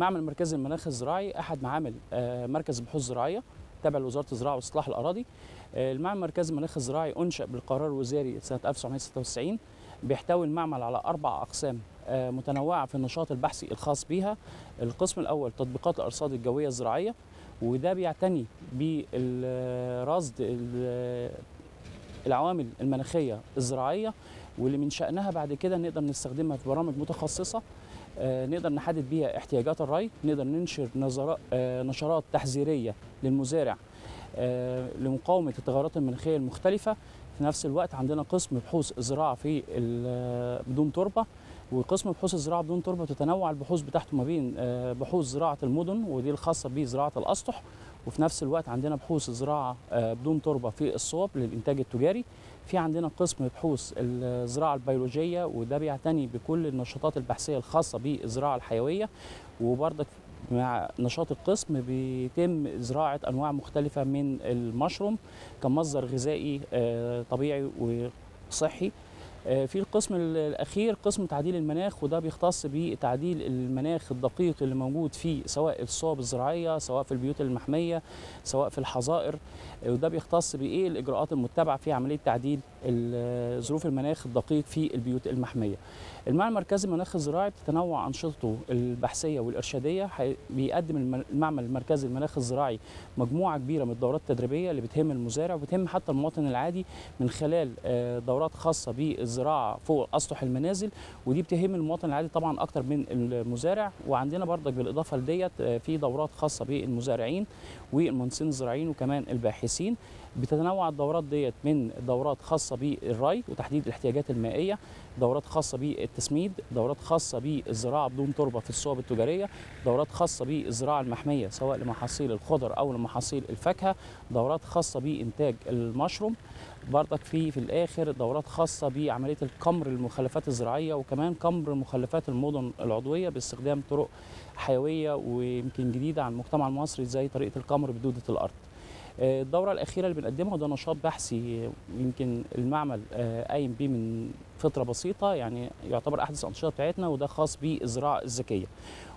معمل مركزي المناخ الزراعي أحد معامل آه، مركز البحوث الزراعيه تابع لوزارة الزراعة واصلاح الأراضي. آه، المعمل المركزي المناخ الزراعي أنشأ بالقرار الوزاري سنة 1996 بيحتوي المعمل على أربع أقسام آه، متنوعة في النشاط البحثي الخاص بها القسم الأول تطبيقات الأرصاد الجوية الزراعية وده بيعتني برصد ال- العوامل المناخية الزراعية واللي من شأنها بعد كده نقدر نستخدمها في برامج متخصصة. نقدر نحدد بيها احتياجات الري نقدر ننشر آه، نشرات تحذيرية للمزارع آه، لمقاومة التغيرات المناخية المختلفة. في نفس الوقت عندنا قسم بحوث الزراعه في بدون تربة وقسم بحوث الزراعة بدون تربة تتنوع البحوث بتاعته ما بين آه، بحوث زراعة المدن ودي الخاصة بزراعه الأسطح. وفي نفس الوقت عندنا بحوث الزراعه آه، بدون تربة في الصوب للإنتاج التجاري. في عندنا قسم بحوث الزراعة البيولوجية وده بيعتني بكل النشاطات البحثية الخاصة بالزراعة الحيوية. وبرضك مع نشاط القسم بيتم زراعة أنواع مختلفة من المشروم كمصدر غذائي آه، طبيعي وصحي. في القسم الأخير قسم تعديل المناخ وده بيختص بتعديل المناخ الدقيق اللي موجود في سواء الصوب الزراعية سواء في البيوت المحمية سواء في الحظائر. آه، وده بيختص بإيه؟ الإجراءات المتبعة في عملية تعديل ال- ظروف المناخ الدقيق في البيوت المحمية. المعمل المركزي المناخ الزراعي بتتنوع أنشطته البحثية والإرشادية بيقدم الم- المعمل المركزي المناخ الزراعي مجموعة كبيرة من الدورات التدريبية اللي بتهم المزارع وبتهم حتى المواطن العادي من خلال آه، دورات خاصة بالزراعة فوق أسطح المنازل ودي بتهم المواطن العادي طبعا أكتر من المزارع. وعندنا برضك بالإضافة لديت آه، في دورات خاصة بالمزارعين. والمهندسين الزراعيين وكمان الباحثين بتتنوع الدورات ديت من دورات خاصة بالري وتحديد الاحتياجات المائية دورات خاصة بالتسميد دورات خاصة بالزراعة بدون تربة في الصوب التجارية دورات خاصة بالزراعة المحمية سواء لمحاصيل الخضر أو لمحاصيل الفاكهة دورات خاصة بإنتاج المشروم. برضك في في الآخر دورات خاصة بعملية الكمر المخلفات الزراعية وكمان كمر مخلفات المدن العضوية باستخدام طرق حيوية ويمكن جديدة على المجتمع المصري زي طريقة الكمر بدودة الأرض. آه، الدورة الأخيرة اللي بنقدمها ده نشاط بحثي يمكن المعمل آه، قايم بيه من فترة بسيطة يعني يعتبر أحدث الأنشطة بتاعتنا وده خاص بالزراعة الذكية.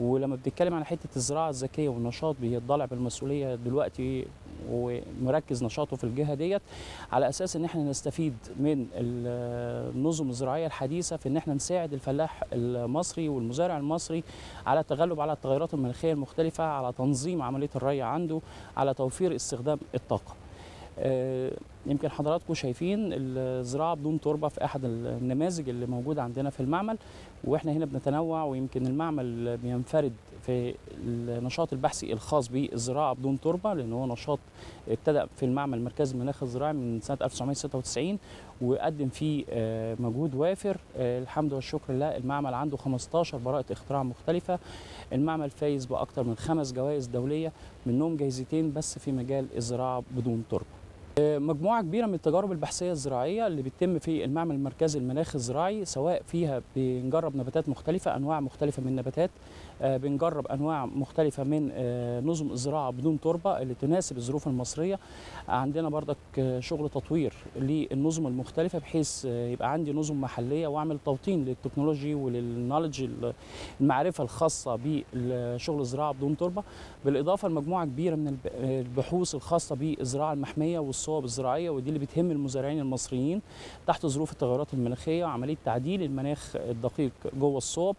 ولما بنتكلم عن حتة الزراعة الذكية والنشاط بيتضلع بالمسؤولية دلوقتي ومركز نشاطه في الجهة ديت على أساس إن إحنا نستفيد من ال- النظم الزراعية الحديثة في إن إحنا نساعد الفلاح المصري والمزارع المصري على التغلب على التغيرات المناخية المختلفة على تنظيم عملية الري عنده على توفير استخدام الطاقة. آه، يمكن حضراتكم شايفين الزراعة بدون تربة في أحد النماذج اللي موجودة عندنا في المعمل وإحنا هنا بنتنوع ويمكن المعمل بينفرد في النشاط البحثي الخاص بالزراعة بدون تربة لأن هو نشاط ابتدأ في المعمل المركزي المناخ الزراعي من سنة 1996 وقدم فيه آه، مجهود وافر. آه، الحمد والشكر لله المعمل عنده 15 براءة اختراع مختلفة. المعمل فايز بأكثر من خمس جوائز دولية منهم جايزتين بس في مجال الزراعة بدون تربة. آه، مجموعة كبيرة من التجارب البحثية الزراعية اللي بتتم في المعمل المركزي المناخ الزراعي سواء فيها بنجرب نباتات مختلفة أنواع مختلفة من النباتات. آه، بنجرب أنواع مختلفة من آه، نظم الزراعة بدون تربة اللي تناسب الظروف المصرية. عندنا برضك آه، شغل تطوير للنظم المختلفة بحيث يبقى عندي نظم محلية وأعمل توطين للتكنولوجي وللنولج المعرفة الخاصة بشغل الزراعة بدون تربة. بالإضافة لمجموعة كبيرة من الب- البحوث الخاصة بالزراعة المحمية والصوب الزراعية ودي اللي بتهم المزارعين المصريين تحت ظروف التغيرات المناخية وعملية تعديل المناخ الدقيق جوه الصوب.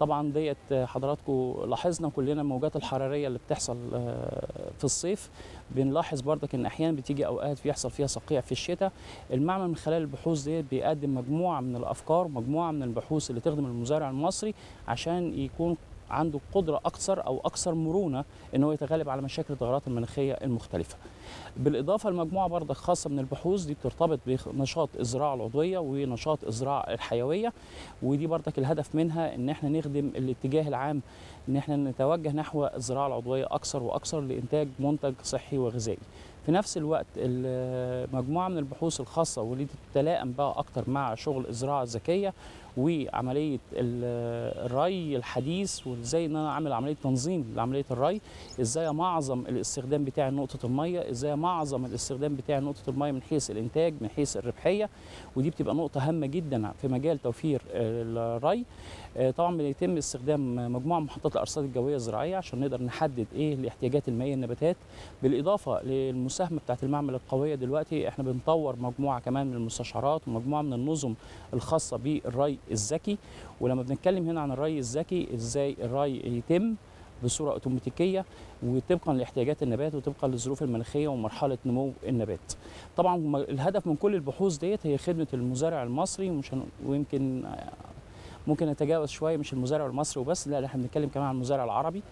طبعا ديت حضراتكم لاحظنا كلنا الموجات الحرارية اللي بتحصل آه، في الصيف. بنلاحظ برضك إن أحيانا بتيجي أوقات بيحصل فيها صقيع في الشتاء. المعمل من خلال البحوث ديت بيقدم مجموعة من الأفكار مجموعه من البحوث اللي تخدم المزارع المصري عشان يكون عنده قدرة أكثر أو أكثر مرونة إن هو يتغلب على مشاكل التغيرات المناخيه المختلفة. بالإضافة لمجموعة برضك خاصة من البحوث دي بترتبط بنشاط الزراعة العضوية ونشاط الزراعة الحيوية ودي برضك الهدف منها إن إحنا نخدم الاتجاه العام إن إحنا نتوجه نحو الزراعة العضوية أكثر وأكثر لإنتاج منتج صحي وغذائي. في نفس الوقت ال- مجموعة من البحوث الخاصة واللي تتلائم بقى أكتر مع شغل الزراعة الذكية وعملية ال- الري الحديث وإزاي إن أنا أعمل عملية تنظيم لعملية الري إزاي معظم الاستخدام بتاعي نقطة المية إزاي معظم الاستخدام بتاعي نقطة المية من حيث الإنتاج من حيث الربحية. ودي بتبقى نقطة هامة جدا في مجال توفير الري. آه، طبعا بيتم استخدام مجموعة من محطات الأرصاد الجوية الزراعية عشان نقدر نحدد إيه الاحتياجات المائيه النباتات. بالإضافة للمساهمة بتاعة المعمل القوية دلوقتي إحنا بنطور مجموعة كمان من المستشعرات ومجموعة من النظم الخاصة بالري الذكي ولما بنتكلم هنا عن الري الذكي إزاي الري يتم بصورة أوتوماتيكية وطبقا لاحتياجات النبات وطبقا للظروف المناخيه ومرحلة نمو النبات. طبعا الهدف من كل البحوث ديت هي خدمة المزارع المصري ومش هن- ويمكن ممكن نتجاوز شوية مش المزارع المصري وبس لا إحنا بنتكلم كمان عن المزارع العربي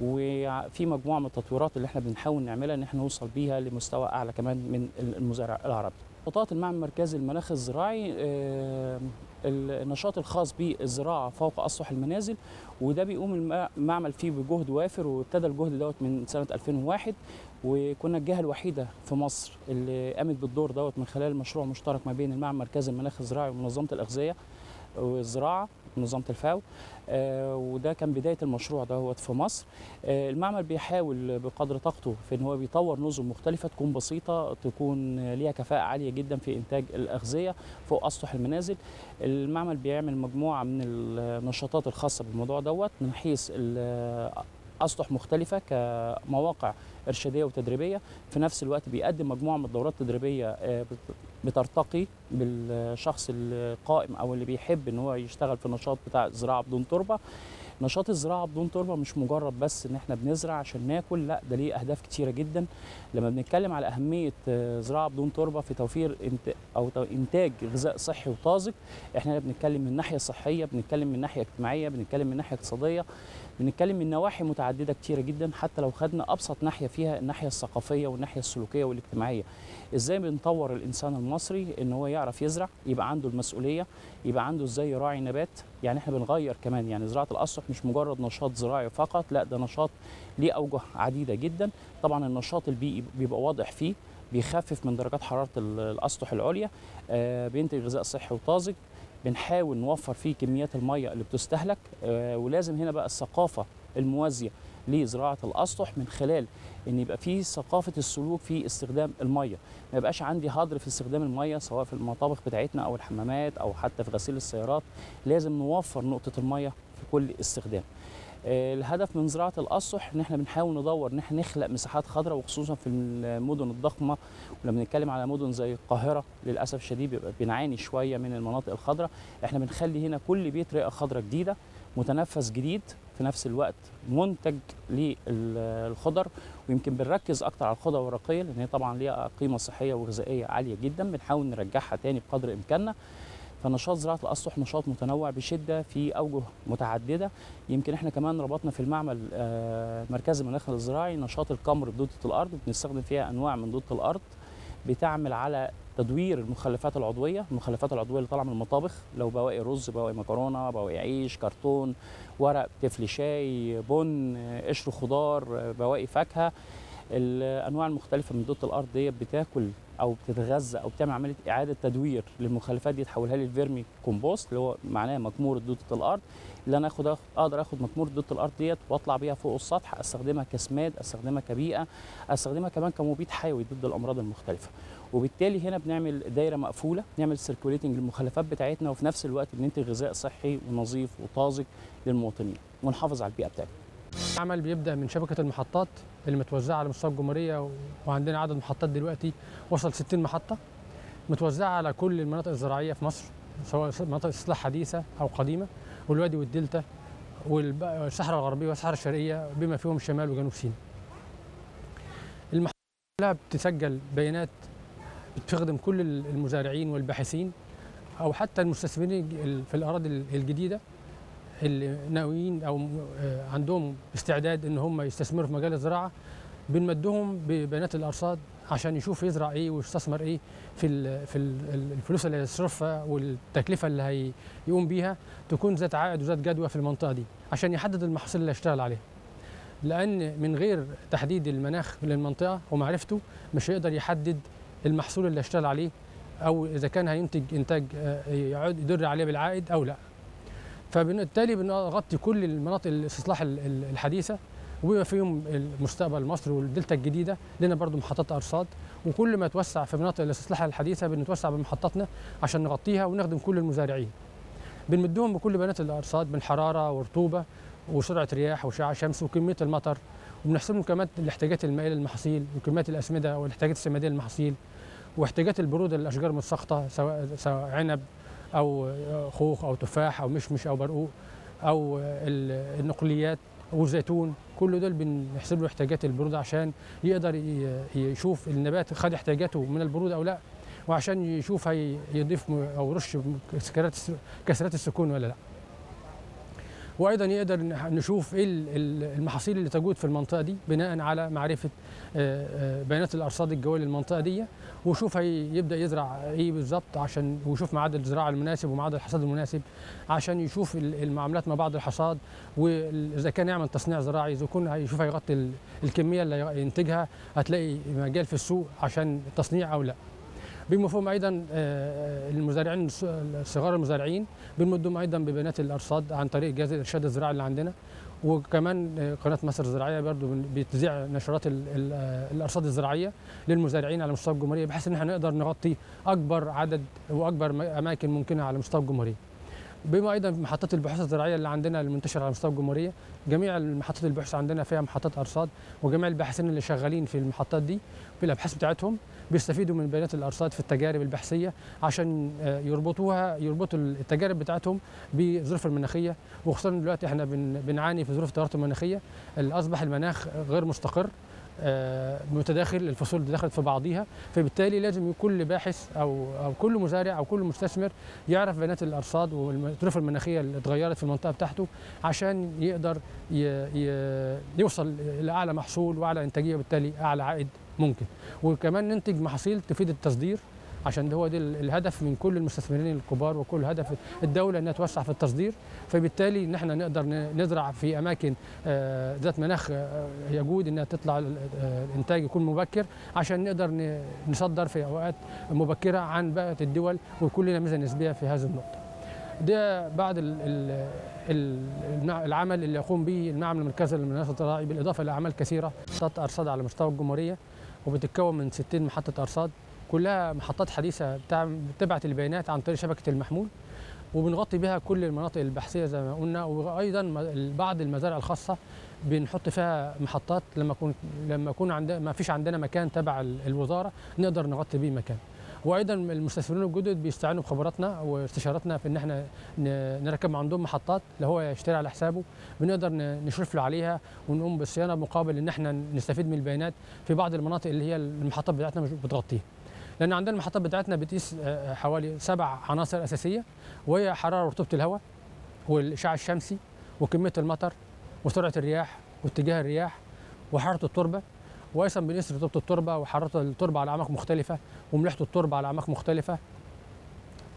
وفي مجموعة من التطويرات اللي إحنا بنحاول نعملها إن إحنا نوصل بيها لمستوى أعلى كمان من المزارع العربي. خطوات المعمل المركزي المناخ الزراعي آه، النشاط الخاص بالزراعه فوق أسطح المنازل وده بيقوم الم- المعمل فيه بجهد وافر وابتدى الجهد دوت من سنة 2001 وكنا الجهة الوحيدة في مصر اللي قامت بالدور دوت من خلال مشروع مشترك ما بين المعمل المركزي المناخ الزراعي ومنظمة الأغذية والزراعة. منظمه الفاو آه، وده كان بداية المشروع دوت في مصر. آه، المعمل بيحاول بقدر طاقته في إن هو بيطور نظم مختلفة تكون بسيطة تكون ليها كفاءة عالية جدا في إنتاج الأغذية فوق أسطح المنازل. المعمل بيعمل مجموعة من النشاطات الخاصة بالموضوع دوت من حيث أسطح مختلفة كمواقع إرشادية وتدريبية. في نفس الوقت بيقدم مجموعة من الدورات التدريبية آه، بت- بترتقي بالشخص القائم أو اللي بيحب إن هو يشتغل في النشاط بتاع الزراعه بدون تربة. نشاط الزراعة بدون تربة مش مجرد بس إن إحنا بنزرع عشان ناكل لأ ده ليه أهداف كتيرة جدا. لما بنتكلم على أهمية آه، زراعة بدون تربة في توفير انت أو إنتاج غذاء صحي وطازج إحنا بنتكلم من ناحية صحية بنتكلم من ناحية اجتماعية بنتكلم من ناحية اقتصادية بنتكلم من نواحي متعددة كتيرة جدا حتى لو خدنا أبسط ناحية فيها الناحية الثقافية والناحية السلوكية والاجتماعية. إزاي بنطور الإنسان المصري إن هو يعرف يزرع؟ يبقى عنده المسؤولية يبقى عنده إزاي يراعي نبات؟ يعني إحنا بنغير كمان يعني زراعة الاسطح مش مجرد نشاط زراعي فقط لأ ده نشاط ليه أوجه عديدة جدا. طبعا النشاط البيئي بيبقى واضح فيه بيخفف من درجات حرارة ال- الأسطح العليا. آه، بينتج غذاء صحي وطازج. بنحاول نوفر فيه كميات المية اللي بتستهلك. آه، ولازم هنا بقى الثقافة الموازية لزراعة الأسطح من خلال إن يبقى في ثقافة السلوك في استخدام المية. ما يبقاش عندي هدر في استخدام المية سواء في المطابخ بتاعتنا أو الحمامات أو حتى في غسيل السيارات لازم نوفر نقطة المية في كل استخدام. آه، الهدف من زراعة الأسطح إن إحنا بنحاول ندور إن إحنا نخلق مساحات خضراء وخصوصا في المدن الضخمة. ولما بنتكلم على مدن زي القاهرة للأسف الشديد بيبقى بنعاني شوية من المناطق الخضراء. إحنا بنخلي هنا كل بيت رئة خضراء جديدة متنفس جديد في نفس الوقت منتج للخضر ويمكن بنركز أكتر على الخضر الورقية لأن هي طبعا ليها قيمة صحية وغذائية عالية جدا بنحاول نرجعها تاني بقدر إمكاننا. فنشاط زراعة الأسطح نشاط متنوع بشدة في أوجه متعددة. يمكن إحنا كمان ربطنا في المعمل آه، مركز المناخ الزراعي نشاط القمر بدودة الأرض بنستخدم فيها أنواع من دودة الأرض بتعمل على تدوير المخلفات العضوية المخلفات العضوية اللي طالعة من المطابخ لو بواقي رز بواقي مكرونة بواقي عيش كرتون ورق تفل شاي بن قشر خضار بواقي فاكهة. الأنواع المختلفة من دوده الأرض ديت بتاكل أو بتتغذى أو بتعمل عملية إعادة تدوير للمخلفات دي تحولها لي ال vermicompost اللي هو معناه مكمور دوده الأرض. اللي أنا اخد أقدر آخد مكمور دوده الأرض ديت وأطلع بيها فوق السطح أستخدمها كسماد أستخدمها كبيئة أستخدمها كمان كمبيد حيوي ضد الأمراض المختلفة. وبالتالي هنا بنعمل دايرة مقفولة نعمل circulating للمخلفات بتاعتنا وفي نفس الوقت بننتج غذاء صحي ونظيف وطازج للمواطنين ونحافظ على البيئة بتاعتنا العمل بيبدأ من شبكة المحطات اللي متوزعة على مستوى الجمهورية وعندنا عدد محطات دلوقتي وصل 60 محطة متوزعة على كل المناطق الزراعية في مصر سواء مناطق استصلاح حديثة أو قديمة والوادي والدلتا والصحراء الغربية والصحراء الشرقية بما فيهم الشمال وجنوب سيناء. المحطات كلها بتسجل بيانات بتخدم كل المزارعين والباحثين أو حتى المستثمرين ال- في الأراضي الجديدة اللي ناويين أو آه، عندهم استعداد إن هم يستثمروا في مجال الزراعة. بنمدهم ببيانات الأرصاد عشان يشوف يزرع إيه ويستثمر إيه في في ال الفلوس اللي هيصرفها والتكلفة اللي هيقوم بيها تكون ذات عائد وذات جدوى في المنطقة دي عشان يحدد المحاصيل اللي هيشتغل عليها لأن من غير تحديد المناخ للمنطقة ومعرفته مش هيقدر يحدد المحصول اللي هيشتغل عليه أو إذا كان هينتج إنتاج آه، يعود يدر عليه بالعائد أو لا. فبالتالي بنغطي كل المناطق الاستصلاح ال- ال- الحديثة وبما فيهم المستقبل مصر والدلتا الجديدة لنا برضو محطات أرصاد. وكل ما توسع في مناطق الاستصلاح الحديثة بنتوسع بمحطاتنا عشان نغطيها ونخدم كل المزارعين. بنمدهم بكل بيانات الأرصاد من حرارة ورطوبة وسرعة رياح وأشعة شمس وكمية المطر. وبنحسب لهم كمان الاحتياجات المائية للمحاصيل وكميات الأسمدة والاحتياجات السمادية للمحاصيل واحتياجات البرودة للأشجار المتساقطة سواء سواء عنب أو خوخ أو تفاح أو مشمش أو برقوق أو ال- النقليات والزيتون كل دول بنحسب له احتياجات البرودة عشان يقدر يشوف النبات خد احتياجاته من البرودة أو لا وعشان يشوف هي- يضيف م- أو الس- كسرات السكون ولا لا. وأيضا يقدر نشوف إيه ال- ال- المحاصيل اللي تجود في المنطقة دي بناء على معرفة آه، آه، بيانات الأرصاد الجوية للمنطقة دي ويشوف هي- يبدا يزرع إيه بالظبط عشان ويشوف ميعاد الزراعة المناسب وميعاد الحصاد المناسب عشان يشوف ال- المعاملات ما بعد الحصاد واذا كان يعمل تصنيع زراعي إذا كان هيشوف هيغطي ال- الكمية اللي ينتجها هتلاقي مجال في السوق عشان تصنيع أو لأ. بمفهوم أيضا آه، المزارعين الص- الصغار المزارعين بنمدهم أيضا ببيانات الأرصاد عن طريق جهاز الارشاد الزراعي اللي عندنا وكمان آه، قناة مصر الزراعية برضو بتذيع نشرات ال- ال- آه، الأرصاد الزراعية للمزارعين على مستوى الجمهورية بحيث إن إحنا نقدر نغطي أكبر عدد وأكبر أماكن ممكنة على مستوى الجمهورية. بما أيضا محطات البحوث الزراعية اللي عندنا المنتشرة على مستوى الجمهورية جميع محطات البحوث عندنا فيها محطات أرصاد وجميع الباحثين اللي شغالين في المحطات دي في الأبحاث بتاعتهم بيستفيدوا من بيانات الأرصاد في التجارب البحثيه عشان آه، يربطوها يربطوا التجارب بتاعتهم بالظروف المناخية. وخصوصا دلوقتي إحنا بن- بنعاني في ظروف التغيرات المناخية. اللي أصبح المناخ غير مستقر. متداخل الفصول دخلت في بعضيها فبالتالي لازم كل باحث أو أو كل مزارع أو كل مستثمر يعرف بيانات الأرصاد والظروف المناخية اللي اتغيرت في المنطقة بتاعته عشان يقدر يوصل لأعلى محصول وأعلى إنتاجية وبالتالي أعلى عائد ممكن. وكمان ننتج محاصيل تفيد التصدير عشان ده هو ده الهدف من كل المستثمرين الكبار وكل هدف الدولة إنها توسع في التصدير فبالتالي ان إحنا نقدر نزرع في أماكن آه، ذات مناخ آه، يجود إنها تطلع آه، الإنتاج يكون مبكر عشان نقدر نصدر في أوقات مبكرة عن بقيه الدول ويكون لنا ميزة نسبية في هذه النقطة. ده بعد العمل اللي يقوم به المعمل المركزي للمناخ الزراعي بالإضافة لأعمال كثيرة محطات أرصاد على مستوى الجمهورية وبتتكون من 60 محطة أرصاد كلها محطات حديثة بتبعت البيانات عن طريق شبكة المحمول وبنغطي بها كل المناطق البحثية زي ما قلنا وأيضا بعض المزارع الخاصة بنحط فيها محطات لما يكون لما يكون عندنا ما فيش عندنا مكان تبع ال- الوزارة نقدر نغطي بيه مكان. وأيضا المستثمرين الجدد بيستعينوا بخبراتنا واستشاراتنا في إن إحنا نركب عندهم محطات اللي هو يشتري على حسابه بنقدر نشرف له عليها ونقوم بالصيانة مقابل إن إحنا نستفيد من البيانات في بعض المناطق اللي هي المحطات بتاعتنا مش بتغطيها. لأن عندنا المحطات بتاعتنا بتقيس آه، حوالي سبع عناصر أساسية وهي حرارة ورطوبة الهواء والإشعاع الشمسي وكمية المطر وسرعة الرياح واتجاه الرياح وحرارة التربة وأيضا بنقيس رطوبة التربة وحرارة التربة على أعماق مختلفة وملوحه التربة على أعماق مختلفة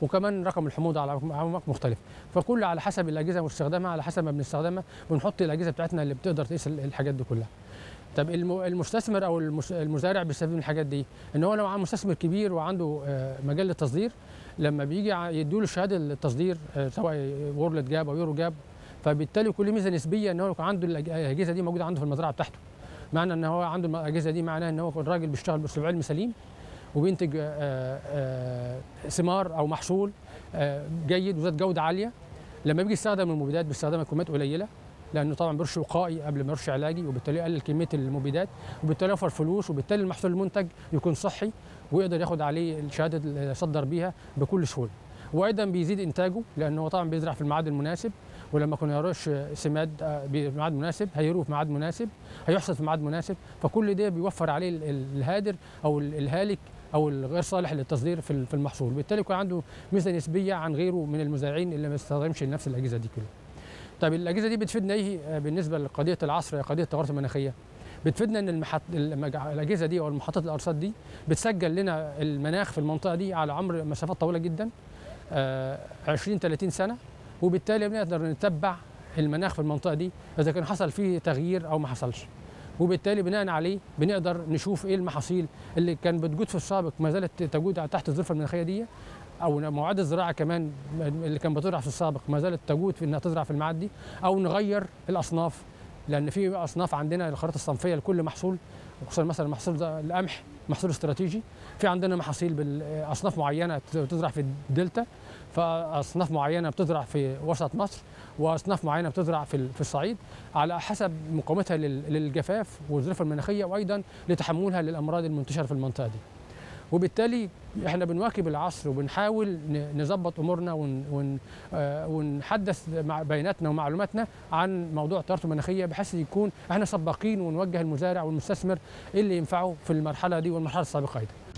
وكمان رقم الحموضة على أعماق مختلفة. فكل على حسب الأجهزة المستخدمه على حسب ما بنستخدمها بنحط الأجهزة بتاعتنا اللي بتقدر تقيس ال- الحاجات دي كلها. طب الم- المستثمر أو المزارع بيستفيد من الحاجات دي؟ إن هو لو عنده مستثمر كبير وعنده آه، مجال للتصدير لما بيجي يدوا شهاده التصدير آه، سواء وورلد جاب أو يورو جاب فبالتالي كل ميزة نسبية إن هو يكون عنده الأجهزة دي موجودة عنده في المزرعة بتاعته. معنى إن هو عنده الأجهزة دي معناه إن هو يكون راجل بيشتغل باسلوب علمي سليم وبينتج آه، ثمار أو محصول جيد وذات جودة عالية. لما بيجي يستخدم المبيدات بيستخدمها كميات قليلة. لأنه طبعا بيرش وقائي قبل ما يرش علاجي وبالتالي يقلل كمية المبيدات وبالتالي يوفر فلوس وبالتالي المحصول المنتج يكون صحي ويقدر ياخد عليه الشهادة اللي يصدر بيها بكل سهولة. وأيضا بيزيد إنتاجه لأنه هو طبعا بيزرع في الميعاد المناسب ولما يكون يرش سماد آه، بميعاد مناسب هيروي في ميعاد مناسب هيحصد في ميعاد مناسب فكل ده بيوفر عليه ال- ال- الهادر أو ال- الهالك أو الغير صالح للتصدير في ال- في المحصول. بالتالي يكون عنده ميزة نسبية عن غيره من المزارعين اللي ما بيستخدمش نفس الأجهزة دي كلها. طيب الأجهزة دي بتفيدنا إيه؟ آه، بالنسبة لقضية العصر قضية التغيرات المناخية. بتفيدنا إن المحط... الأجهزة دي أو المحطات الأرصاد دي بتسجل لنا المناخ في المنطقة دي على عمر مسافات طويلة جدا آه، 20 30 سنة وبالتالي بنقدر نتبع المناخ في المنطقة دي إذا كان حصل فيه تغيير أو ما حصلش. وبالتالي بناء عليه بنقدر نشوف إيه المحاصيل اللي كان بتجود في السابق ما زالت تجود تحت الظروف المناخية دي أو مواعيد الزراعة كمان اللي كان بتزرع في السابق ما زالت تجود في إنها تزرع في الميعاد دي أو نغير الأصناف لأن في أصناف عندنا الخرائط الصنفية لكل محصول خصوصا مثلا محصول القمح محصول استراتيجي في عندنا محاصيل باصناف معينة بتزرع في الدلتا فأصناف معينة بتزرع في وسط مصر وأصناف معينة بتزرع في في الصعيد على حسب مقاومتها للجفاف والظروف المناخية وأيضا لتحملها للأمراض المنتشرة في المنطقة دي. وبالتالي إحنا بنواكب العصر وبنحاول نظبط أمورنا ون ونحدث مع بياناتنا ومعلوماتنا عن موضوع التغيرات المناخية بحيث يكون إحنا سباقين ونوجه المزارع والمستثمر اللي ينفعه في المرحلة دي والمرحلة السابقة أيضا.